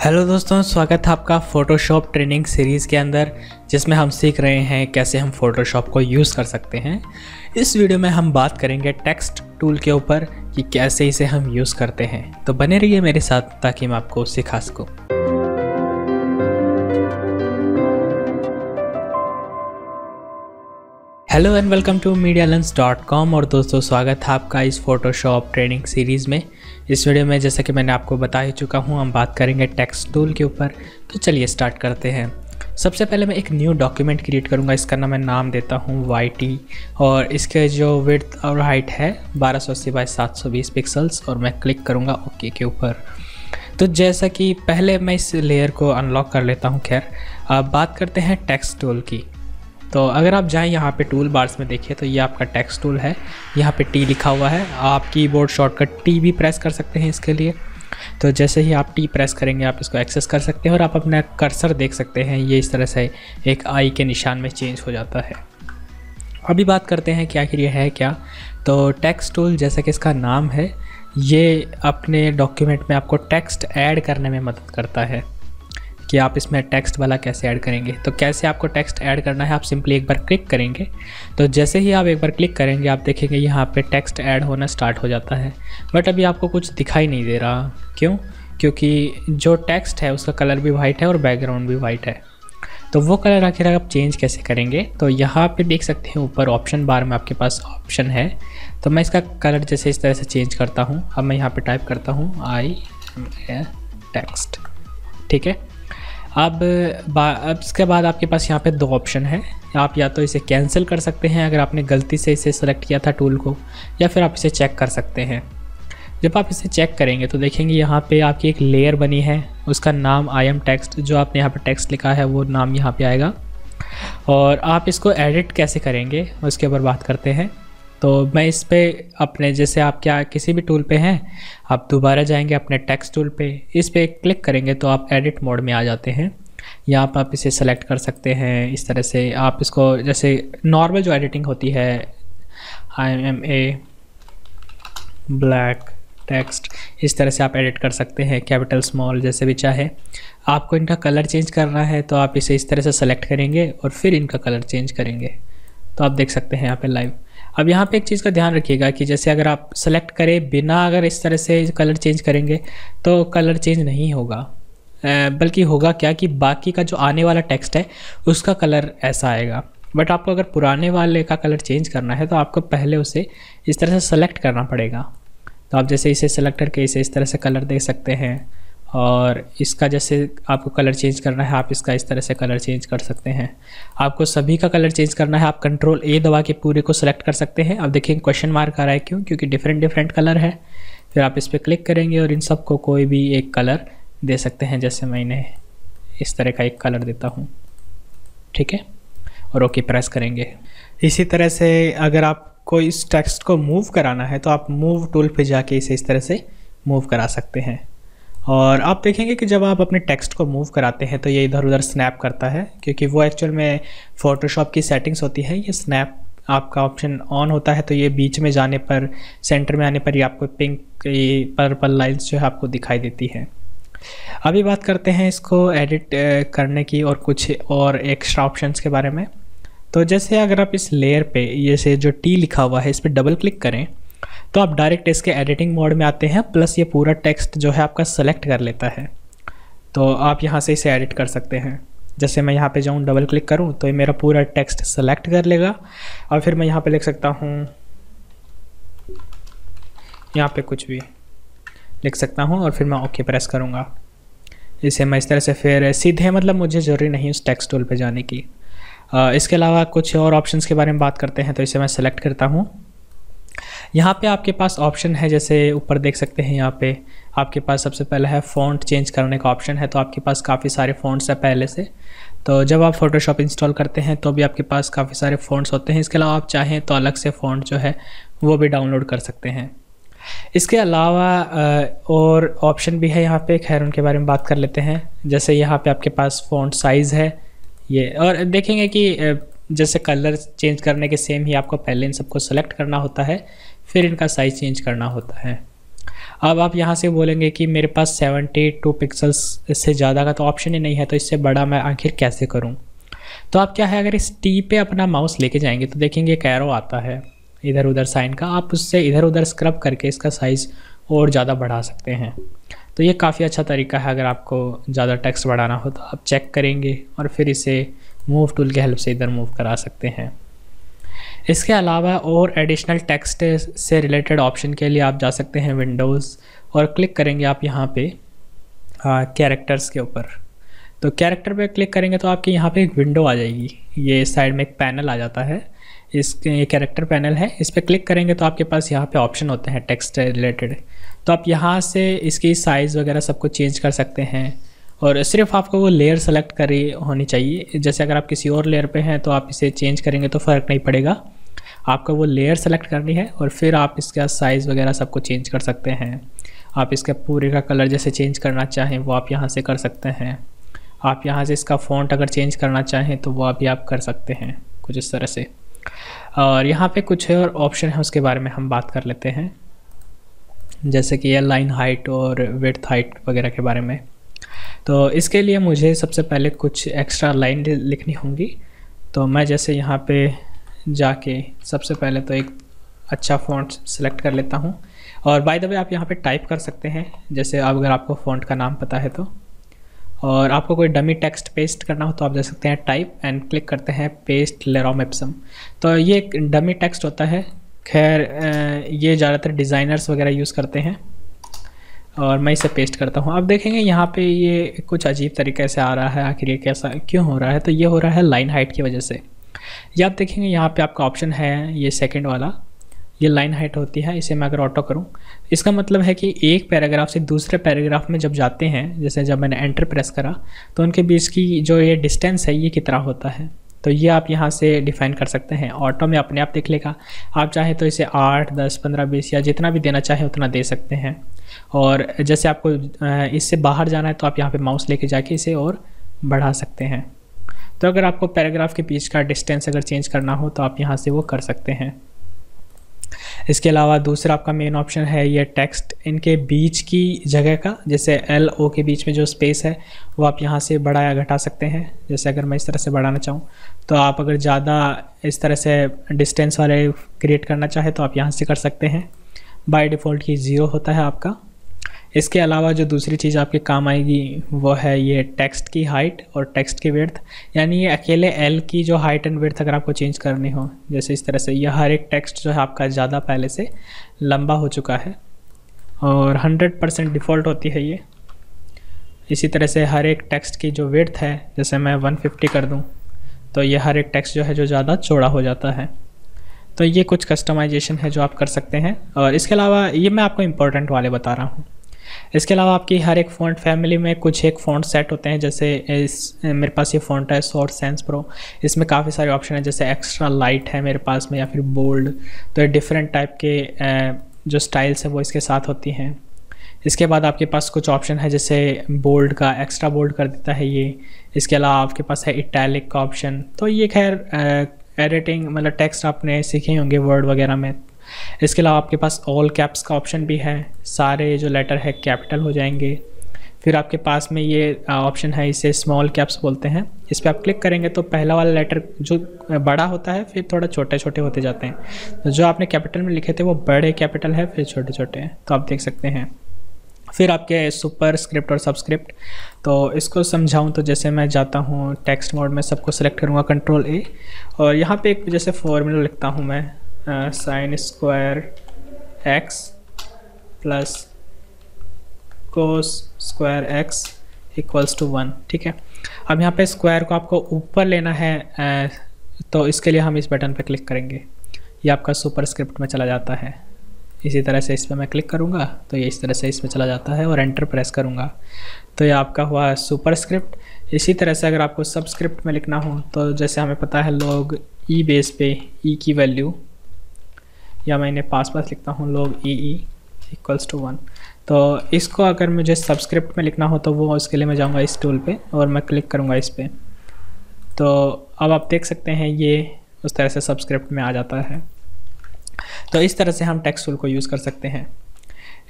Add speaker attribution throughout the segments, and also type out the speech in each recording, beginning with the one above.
Speaker 1: Hello दोस्तों, स्वागत है आपका फ़ोटोशॉप ट्रेनिंग सीरीज़ के अंदर, जिसमें हम सीख रहे हैं कैसे हम फ़ोटोशॉप को यूज़ कर सकते हैं। इस वीडियो में हम बात करेंगे टेक्स्ट टूल के ऊपर कि कैसे इसे हम यूज़ करते हैं। तो बने रहिए मेरे साथ ताकि मैं आपको सिखा सकूँ। Hello and welcome to media dot com और दोस्तों, स्वागत है आपका इस फोटोशॉप ट्रेनिंग सीरीज़ में। इस वीडियो में जैसा कि मैंने आपको बता ही चुका हूँ, हम बात करेंगे टेक्स्ट टूल के ऊपर। तो चलिए स्टार्ट करते हैं। सबसे पहले मैं एक न्यू डॉक्यूमेंट क्रिएट करूँगा, इसका नाम मैं नाम देता हूँ वाई और इसके जो विथ और हाइट है, बारह सौ अस्सी बाई सात सौ बीस पिक्सल्स और मैं क्लिक करूँगा ओके के ऊपर। तो जैसा कि पहले मैं इस लेयर को अनलॉक कर लेता हूँ, खैर। अब बात करते हैं टेक्स्ट टूल की। तो अगर आप जाएँ यहाँ पे टूल बार्स में देखिए तो ये आपका टेक्स्ट टूल है। यहाँ पे टी लिखा हुआ है। आप कीबोर्ड शॉर्टकट टी भी प्रेस कर सकते हैं इसके लिए। तो जैसे ही आप टी प्रेस करेंगे, आप इसको एक्सेस कर सकते हैं और आप अपना कर्सर देख सकते हैं। ये इस तरह से एक आई के निशान में चेंज हो जाता है। अभी बात करते हैं कि आखिर ये है क्या। तो टेक्स्ट टूल जैसा कि इसका नाम है, ये अपने डॉक्यूमेंट में आपको टेक्स्ट ऐड करने में मदद करता है। कि आप इसमें टेक्स्ट वाला कैसे ऐड करेंगे। तो कैसे आपको टेक्स्ट ऐड करना है, आप सिंपली एक बार क्लिक करेंगे। तो जैसे ही आप एक बार क्लिक करेंगे, आप देखेंगे यहाँ पे टेक्स्ट ऐड होना स्टार्ट हो जाता है। बट अभी आपको कुछ दिखाई नहीं दे रहा। क्यों? क्योंकि जो टेक्स्ट है, उसका कलर भी वाइट है और बैकग्राउंड भी वाइट है। तो वो कलर आखिर आप चेंज कैसे करेंगे? तो यहाँ पे देख सकते हैं, ऊपर ऑप्शन बार में आपके पास ऑप्शन है। तो मैं इसका कलर जैसे इस तरह से चेंज करता हूँ। अब मैं यहाँ पे टाइप करता हूँ आई टेक्स्ट ठीक है? अब अब इसके बाद आपके पास यहाँ पे दो ऑप्शन है। आप या तो इसे कैंसिल कर सकते हैं अगर आपने गलती से इसे सेलेक्ट किया था टूल को, या फिर आप इसे चेक कर सकते हैं। जब आप इसे चेक करेंगे तो देखेंगे यहाँ पे आपकी एक लेयर बनी है। उसका नाम आई एम टेक्स्ट जो आपने यहाँ पे टेक्स्ट लिखा है, वो नाम यहाँ पे आएगा। और आप इसको एडिट कैसे करेंगे, उसके ऊपर बात करते हैं। तो मैं इस पर अपने, जैसे आप क्या किसी भी टूल पे हैं, आप दोबारा जाएँगे अपने टेक्स्ट टूल पे, इस पर क्लिक करेंगे तो आप एडिट मोड में आ जाते हैं। यहाँ पर आप इसे सेलेक्ट कर सकते हैं, इस तरह से आप इसको, जैसे नॉर्मल जो एडिटिंग होती है I am a black text इस तरह से आप एडिट कर सकते हैं कैपिटल स्मॉल जैसे भी चाहे। आपको इनका कलर चेंज करना है तो आप इसे इस तरह से सेलेक्ट करेंगे और फिर इनका कलर चेंज करेंगे। तो आप देख सकते हैं यहाँ पे लाइव अब यहाँ पे एक चीज़ का ध्यान रखिएगा कि जैसे अगर आप सेलेक्ट करें, बिना अगर इस तरह से कलर चेंज करेंगे तो कलर चेंज नहीं होगा। बल्कि होगा क्या कि बाकी का जो आने वाला टेक्स्ट है, उसका कलर ऐसा आएगा। बट आपको अगर पुराने वाले का कलर चेंज करना है तो आपको पहले उसे इस तरह से सेलेक्ट करना पड़ेगा। तो आप जैसे इसे सेलेक्ट करके इसे इस तरह से कलर दे सकते हैं। और इसका जैसे आपको कलर चेंज करना है, आप इसका इस तरह से कलर चेंज कर सकते हैं। आपको सभी का कलर चेंज करना है, आप कंट्रोल ए दबा के पूरे को सिलेक्ट कर सकते हैं। अब देखिए क्वेश्चन मार्क आ रहा है क्यों? क्योंकि डिफरेंट डिफरेंट कलर है। फिर आप इस पर क्लिक करेंगे और इन सबको कोई भी एक कलर दे सकते हैं। जैसे मैंने इस तरह का एक कलर देता हूँ। ठीक है? और ओके प्रेस करेंगे। इसी तरह से अगर आपको इस टेक्स्ट को मूव कराना है तो आप मूव टूल पे जाके इसे इस तरह से मूव करा सकते हैं। और आप देखेंगे कि जब आप अपने टेक्स्ट को मूव कराते हैं तो ये इधर उधर स्नैप करता है, क्योंकि वो एक्चुअल में फ़ोटोशॉप की सेटिंग्स होती है, ये स्नैप आपका ऑप्शन ऑन होता है तो ये बीच में जाने पर सेंटर में आने पर ये आपको पिंक ये पर्पल लाइन्स जो है आपको दिखाई देती है। अभी बात करते हैं इसको एडिट करने की और कुछ और एक्स्ट्रा ऑप्शंस के बारे में। तो जैसे अगर आप इस लेयर पे जैसे जो टी लिखा हुआ है, इस पर डबल क्लिक करें तो आप डायरेक्ट इसके एडिटिंग मोड में आते हैं प्लस ये पूरा टेक्स्ट जो है आपका सेलेक्ट कर लेता है। तो आप यहाँ से इसे एडिट कर सकते हैं। जैसे मैं यहाँ पे जाऊँ डबल क्लिक करूँ तो ये मेरा पूरा टेक्स्ट सेलेक्ट कर लेगा। और फिर मैं यहाँ पे लिख सकता हूँ, यहाँ पे कुछ भी लिख सकता हूँ, और फिर मैं ओके प्रेस करूँगा। इसे मैं इस तरह से फिर सीधे मतलब मुझे ज़रूरी नहीं उस टेक्स्ट टूल पे जाने की। इसके अलावा कुछ और ऑप्शंस के बारे में बात करते हैं तो इसे मैं सेलेक्ट करता हूँ। यहाँ पे आपके पास ऑप्शन है, जैसे ऊपर देख सकते हैं यहाँ पे। आपके पास सबसे पहले है फ़ॉन्ट चेंज करने का ऑप्शन है तो आपके पास काफ़ी सारे फ़ॉन्ट्स हैं पहले से। तो जब आप फ़ोटोशॉप इंस्टॉल करते हैं तो भी आपके पास काफ़ी सारे फ़ॉन्ट्स होते हैं। इसके अलावा आप चाहें तो अलग से फ़ॉन्ट जो है, वो भी डाउनलोड कर सकते हैं। इसके अलावा और ऑप्शन भी है यहाँ पे। खैर, उनके बारे में बात कर लेते हैं। जैसे यहाँ पे आपके पास फ़ॉन्ट साइज़ है, ये, और देखेंगे कि जैसे कलर चेंज करने के सेम ही आपको पहले इन सबको सेलेक्ट करना होता है। फिर इनका साइज़ चेंज करना होता है। अब आप यहाँ से बोलेंगे कि मेरे पास 72 पिक्सल्स से ज़्यादा का तो ऑप्शन ही नहीं है तो इससे बड़ा मैं आखिर कैसे करूँ? तो आप क्या है, अगर इस टी पे अपना माउस लेके जाएँगे तो देखेंगे एक एरो आता है इधर उधर साइन का। आप उससे इधर उधर स्क्रब करके इसका साइज़ और ज़्यादा बढ़ा सकते हैं। तो ये काफ़ी अच्छा तरीका है, अगर आपको ज़्यादा टेक्स्ट बढ़ाना हो तो। आप चेक करेंगे और फिर इसे मूव टूल के हेल्प से इधर मूव करा सकते हैं। इसके अलावा और एडिशनल टेक्स्ट से रिलेटेड ऑप्शन के लिए आप जा सकते हैं विंडोज़ और क्लिक करेंगे आप यहाँ पे कैरेक्टर्स के ऊपर। तो कैरेक्टर पे क्लिक करेंगे तो आपके यहाँ पे एक विंडो आ जाएगी। ये साइड में एक पैनल आ जाता है। इस ये कैरेक्टर पैनल है। इस पर क्लिक करेंगे तो आपके पास यहाँ पे ऑप्शन होते हैं टेक्स्ट रिलेटेड तो आप यहाँ से इसकी साइज़ वगैरह सब कुछ चेंज कर सकते हैं। और सिर्फ़ आपको वो लेयर सेलेक्ट करी होनी चाहिए। जैसे अगर आप किसी और लेयर पे हैं तो आप इसे चेंज करेंगे तो फ़र्क नहीं पड़ेगा। आपको वो लेयर सेलेक्ट करनी है और फिर आप इसका साइज़ वगैरह सबको चेंज कर सकते हैं। आप इसका पूरे का कलर जैसे चेंज करना चाहें, वो आप यहाँ से कर सकते हैं। आप यहाँ से इसका फ़ॉन्ट अगर चेंज करना चाहें तो वो भी आप कर सकते हैं, कुछ इस तरह से। और यहाँ पे कुछ और ऑप्शन है, उसके बारे में हम बात कर लेते हैं। जैसे कि ये लाइन हाइट और विथ हाइट वगैरह के बारे में। तो इसके लिए मुझे सबसे पहले कुछ एक्स्ट्रा लाइन लिखनी होंगी। तो मैं जैसे यहाँ पे जाके सबसे पहले तो एक अच्छा फ़ॉन्ट सेलेक्ट कर लेता हूँ। और बाय द वे आप यहाँ पे टाइप कर सकते हैं, जैसे अगर आपको फ़ॉन्ट का नाम पता है तो। और आपको कोई डमी टेक्स्ट पेस्ट करना हो तो आप जा सकते हैं टाइप एंड क्लिक करते हैं पेस्ट लेरॉम एप्सम तो ये एक डमी टेक्स्ट होता है। खैर ये ज़्यादातर डिज़ाइनर्स वगैरह यूज़ करते हैं। और मैं इसे पेस्ट करता हूँ। आप देखेंगे यहाँ पे ये कुछ अजीब तरीके से आ रहा है, आखिर ये कैसा, क्यों हो रहा है? तो ये हो रहा है लाइन हाइट की वजह से। ये आप देखेंगे यहाँ पे आपका ऑप्शन है ये सेकंड वाला। ये लाइन हाइट होती है, इसे मैं अगर ऑटो करूँ। इसका मतलब है कि एक पैराग्राफ से दूसरे पैराग्राफ में जब जाते हैं, जैसे जब मैंने एंटर प्रेस करा तो उनके बीच की जो ये डिस्टेंस है, ये कितना होता है? तो ये आप यहाँ से डिफाइन कर सकते हैं। ऑटो में अपने आप देख लेगा। आप चाहें तो इसे आठ, दस, पंद्रह, बीस या जितना भी देना चाहें, उतना दे सकते हैं। और जैसे आपको इससे बाहर जाना है तो आप यहाँ पे माउस लेके जाके इसे और बढ़ा सकते हैं। तो अगर आपको पैराग्राफ के बीच का डिस्टेंस अगर चेंज करना हो तो आप यहाँ से वो कर सकते हैं। इसके अलावा दूसरा आपका मेन ऑप्शन है ये टेक्स्ट इनके बीच की जगह का, जैसे एल ओ के बीच में जो स्पेस है, वो आप यहाँ से बढ़ा या घटा सकते हैं। जैसे अगर मैं इस तरह से बढ़ाना चाहूँ तो आप अगर ज़्यादा इस तरह से डिस्टेंस वाले क्रिएट करना चाहे तो आप यहाँ से कर सकते हैं। बाय डिफ़ॉल्ट की ज़ीरो होता है आपका। इसके अलावा जो दूसरी चीज़ आपके काम आएगी, वो है ये टेक्स्ट की हाइट और टेक्स्ट की वर्थ यानी ये अकेले एल की जो हाइट एंड वर्थ अगर आपको चेंज करनी हो, जैसे इस तरह से, यह हर एक टेक्स्ट जो है आपका ज़्यादा पहले से लंबा हो चुका है और 100 परसेंट डिफ़ॉल्ट होती है ये। इसी तरह से हर एक टेक्स्ट की जो वर्थ है, जैसे मैं 150 कर दूँ तो ये हर एक टेक्स्ट जो है, जो ज़्यादा चौड़ा हो जाता है। तो ये कुछ कस्टमाइजेशन है जो आप कर सकते हैं। और इसके अलावा ये मैं आपको इम्पोर्टेंट वाले बता रहा हूँ। इसके अलावा आपकी हर एक फ़ॉन्ट फैमिली में कुछ एक फ़ॉन्ट सेट होते हैं, जैसे इस, मेरे पास ये फ़ॉन्ट है शॉर्ट सेंस प्रो इसमें काफ़ी सारे ऑप्शन हैं, जैसे एक्स्ट्रा लाइट है मेरे पास में या फिर बोल्ड तो डिफरेंट टाइप के जो स्टाइल्स हैं वो इसके साथ होती हैं। इसके बाद आपके पास कुछ ऑप्शन है, जैसे बोल्ड का एक्स्ट्रा बोल्ड कर देता है ये। इसके अलावा आपके पास है इटैलिक का ऑप्शन तो ये खैर एडिटिंग मतलब टेक्स्ट आपने सीखे होंगे वर्ड वगैरह में। इसके अलावा आपके पास ऑल कैप्स का ऑप्शन भी है। सारे जो लेटर है कैपिटल हो जाएँगे। फिर आपके पास में ये ऑप्शन है, इसे स्मॉल कैप्स बोलते हैं। इस पर आप क्लिक करेंगे तो पहला वाला लेटर जो बड़ा होता है, फिर थोड़ा छोटे छोटे होते जाते हैं। तो जो आपने कैपिटल में लिखे थे, वो बड़े कैपिटल है, फिर छोटे छोटे हैं। तो आप देख सकते हैं। फिर आपके सुपर स्क्रिप्ट और सबस्क्रिप्ट तो इसको समझाऊं तो जैसे मैं जाता हूँ टेक्स्ट मोड में सबको सेलेक्ट करूँगा कंट्रोल ए और यहाँ पे एक जैसे फॉर्मूला लिखता हूँ मैं। Sine square x plus cos square x equals to one ठीक है? अब यहाँ पे स्क्वायर को आपको ऊपर लेना है तो इसके लिए हम इस बटन पर क्लिक करेंगे। ये आपका सुपर स्क्रिप्ट में चला जाता है। इसी तरह से इस पर मैं क्लिक करूँगा तो ये इस तरह से इसमें चला जाता है और एंटर प्रेस करूँगा। तो ये आपका हुआ सुपर स्क्रिप्ट इसी तरह से अगर आपको सब स्क्रिप्ट में लिखना हो तो जैसे हमें पता है लोग ई बेस पे ई की वैल्यू या मैं इन्हें पास पास लिखता हूँ लोग E E equals to one तो इसको अगर मुझे सब्सक्रिप्ट में लिखना हो तो वो उसके लिए मैं जाऊँगा इस टूल पे और मैं क्लिक करूँगा इस पर तो अब आप देख सकते हैं ये उस तरह से सब्सक्रिप्ट में आ जाता है। तो इस तरह से हम टेक्स्ट टूल को यूज़ कर सकते हैं।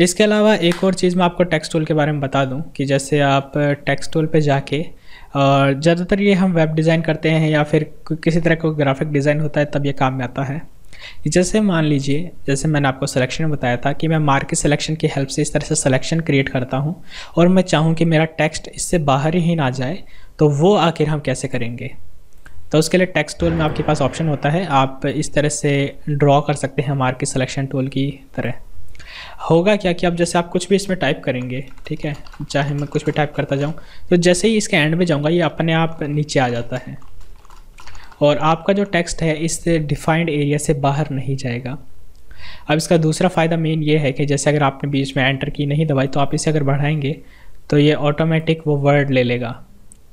Speaker 1: इसके अलावा एक और चीज़ मैं आपको टेक्स्ट टूल के बारे में बता दूँ कि जैसे आप टेक्स्ट टूल पे जाके और ज़्यादातर ये हम वेब डिज़ाइन करते हैं या फिर किसी तरह का ग्राफिक डिज़ाइन होता है तब ये काम में आता है। जैसे मान लीजिए, जैसे मैंने आपको सिलेक्शन में बताया था कि मैं मार्केट सिलेक्शन की हेल्प से इस तरह से सिलेक्शन क्रिएट करता हूँ और मैं चाहूँ कि मेरा टेक्स्ट इससे बाहर ही ना जाए तो वो आखिर हम कैसे करेंगे? तो उसके लिए टेक्स्ट टूल में आपके पास ऑप्शन होता है। आप इस तरह से ड्रॉ कर सकते हैं मार्केट सिलेक्शन टूल की तरह। होगा क्या कि अब जैसे आप कुछ भी इसमें टाइप करेंगे, ठीक है? चाहे मैं कुछ भी टाइप करता जाऊँ तो जैसे ही इसके एंड में जाऊँगा, ये अपने आप नीचे आ जाता है। और आपका जो टेक्स्ट है इस डिफाइंड एरिया से बाहर नहीं जाएगा। अब इसका दूसरा फ़ायदा मेन ये है कि जैसे अगर आपने बीच में एंटर की नहीं दबाई तो आप इसे अगर बढ़ाएँगे तो ये ऑटोमेटिक वो वर्ड ले लेगा।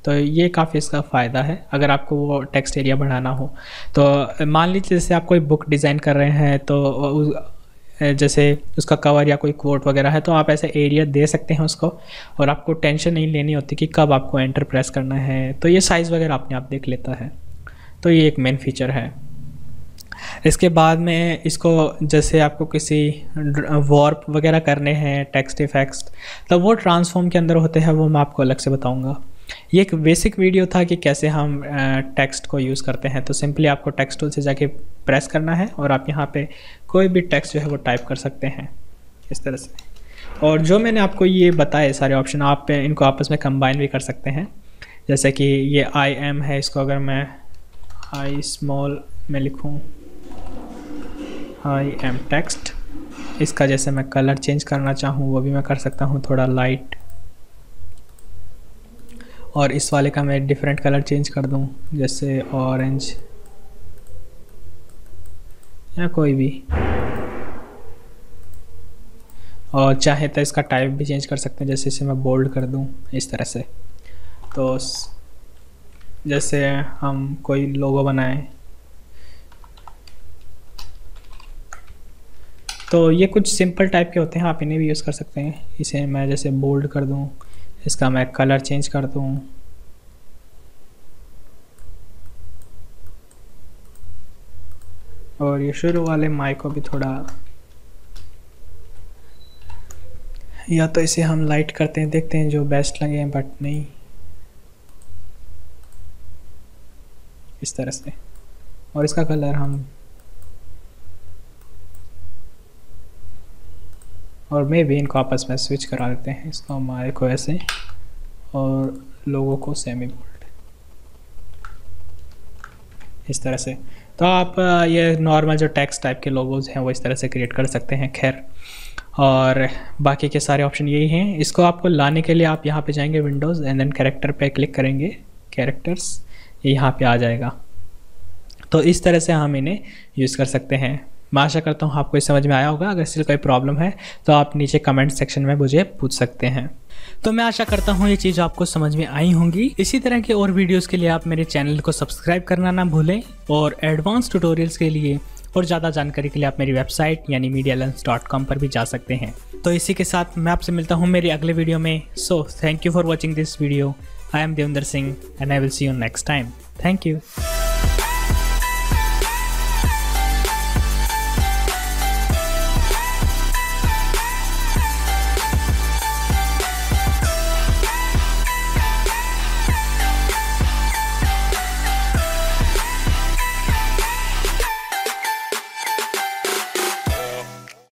Speaker 1: तो ये काफ़ी इसका फ़ायदा है, अगर आपको वो टेक्स्ट एरिया बढ़ाना हो। तो मान लीजिए जैसे आप कोई बुक डिज़ाइन कर रहे हैं तो जैसे उसका कवर या कोई कोट वगैरह है तो आप ऐसे एरिया दे सकते हैं उसको, और आपको टेंशन नहीं लेनी होती कि कब आपको एंटर प्रेस करना है। तो ये साइज़ वगैरह अपने आप देख लेता है। तो ये एक मेन फीचर है। इसके बाद में इसको जैसे आपको किसी वॉर्प वगैरह करने हैं टेक्स्ट इफेक्ट्स तब वो ट्रांसफॉर्म के अंदर होते हैं, वो मैं आपको अलग से बताऊँगा। ये एक बेसिक वीडियो था कि कैसे हम टेक्स्ट को यूज़ करते हैं। तो सिंपली आपको टेक्स्ट टूल से जाके प्रेस करना है और आप यहाँ पे कोई भी टेक्स्ट जो है वो टाइप कर सकते हैं। इस तरह से। और जो मैंने आपको ये बताए सारे ऑप्शन आप इनको आपस में कंबाइन भी कर सकते हैं। जैसे कि ये आई एम है, इसको अगर मैं आई स्मॉल में लिखूँ। आई एम टेक्स्ट इसका जैसे मैं कलर चेंज करना चाहूँ, वो भी मैं कर सकता हूँ थोड़ा लाइट और इस वाले का मैं डिफरेंट कलर चेंज कर दूँ, जैसे ऑरेंज या कोई भी। और चाहे तो इसका टाइप भी चेंज कर सकते हैं, जैसे इसे मैं बोल्ड कर दूँ, इस तरह से। तो जैसे हम कोई लोगो बनाएँ। तो ये कुछ सिंपल टाइप के होते हैं, आप इन्हें भी यूज़ कर सकते हैं। इसे मैं जैसे बोल्ड कर दूँ, इसका मैं कलर चेंज कर दूँ। और ये शुरू वाले माई को भी थोड़ा या तो इसे हम लाइट करते हैं, देखते हैं जो बेस्ट लगे हैं बट नहीं। इस तरह से। और इसका कलर हम और मे भी इनको आपस में स्विच करा देते हैं। इसको हमारे को ऐसे और लोगों को सेमी बोल्ड इस तरह से। तो आप ये नॉर्मल जो टेक्स्ट टाइप के लोगोज़ हैं, वो इस तरह से क्रिएट कर सकते हैं। खैर, और बाकी के सारे ऑप्शन यही हैं। इसको आपको लाने के लिए आप यहाँ पे जाएँगे विंडोज़ एंड देन कैरेक्टर पे क्लिक करेंगे। कैरेक्टर्स यहाँ पे आ जाएगा। तो इस तरह से हम इन्हें यूज़ कर सकते हैं। मैं आशा करता हूँ आपको इस समझ में आया होगा। अगर इससे कोई प्रॉब्लम है तो आप नीचे कमेंट सेक्शन में मुझे पूछ सकते हैं। तो मैं आशा करता हूँ ये चीज़ आपको समझ में आई होंगी। इसी तरह के और वीडियोस के लिए आप मेरे चैनल को सब्सक्राइब करना ना भूलें और एडवांस ट्यूटोरियल्स के लिए और ज़्यादा जानकारी के लिए आप मेरी वेबसाइट यानी मीडिया पर भी जा सकते हैं। तो इसी के साथ मैं आपसे मिलता हूँ मेरे अगले वीडियो में। So thank you for watching this video I am Devinder Singh and I will see you next time. Thank you.